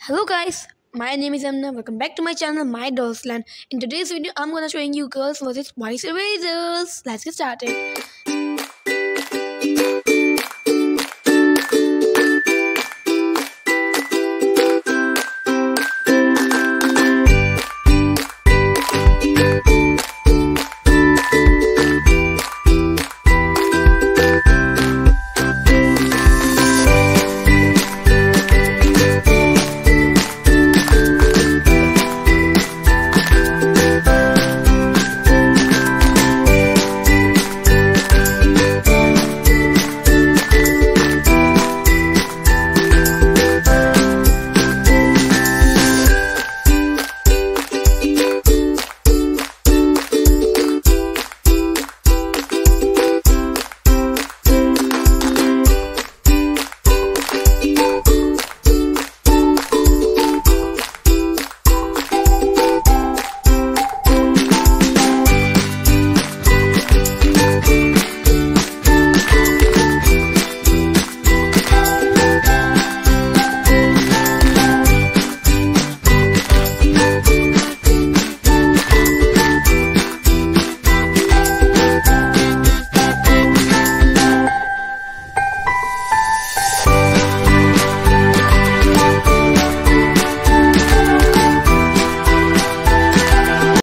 Hello guys, my name is Amna. Welcome back to my channel, My Dolls Land. In today's video, I'm gonna showing you girls versus boys erasers. Let's get started.